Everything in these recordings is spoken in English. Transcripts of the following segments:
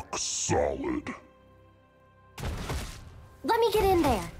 rock solid. Let me get in there.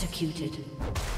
Executed.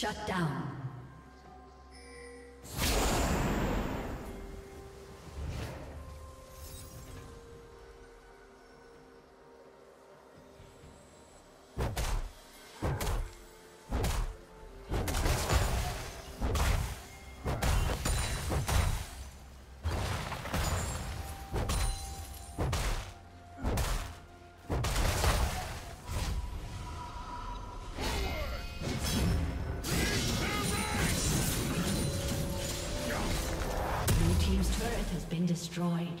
Shut down. Been destroyed.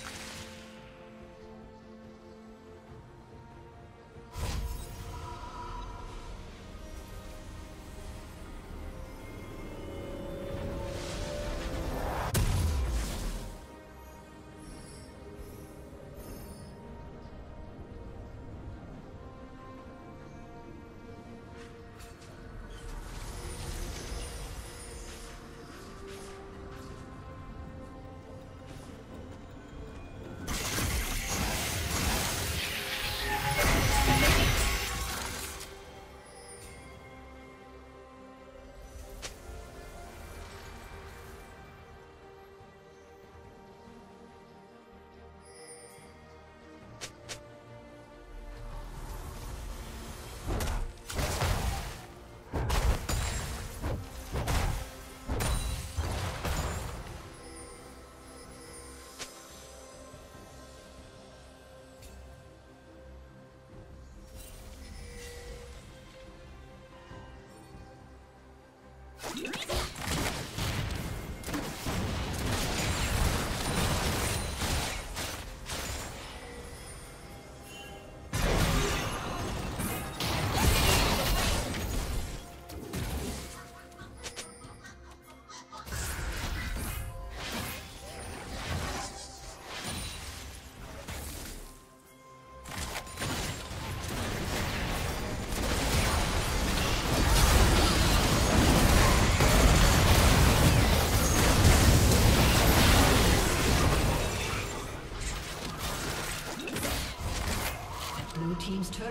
Yeah.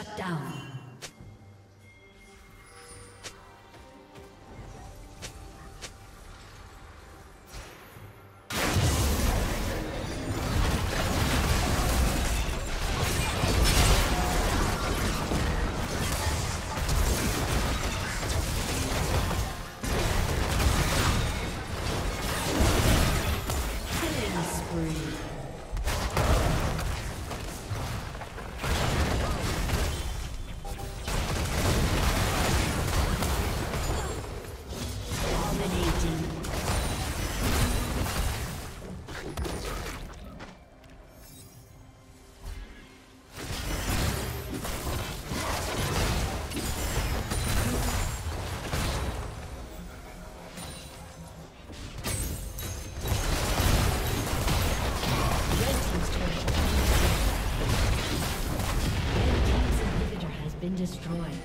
Shut down. Destroyed.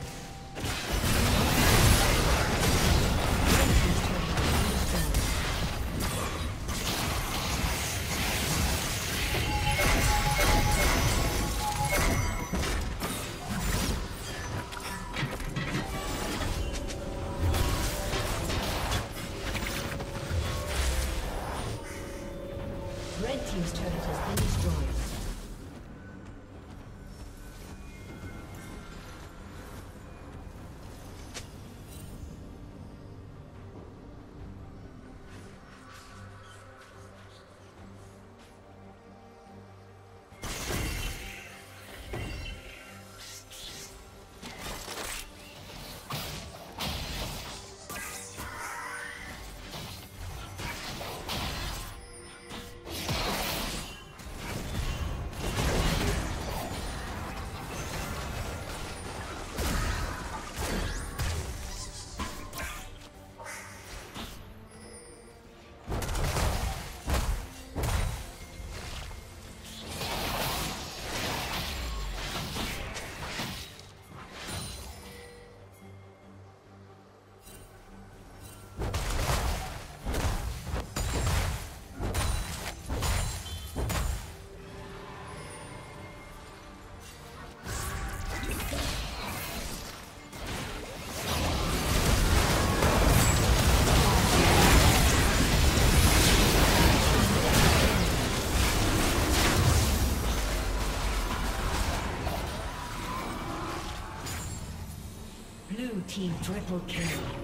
Team triple kill.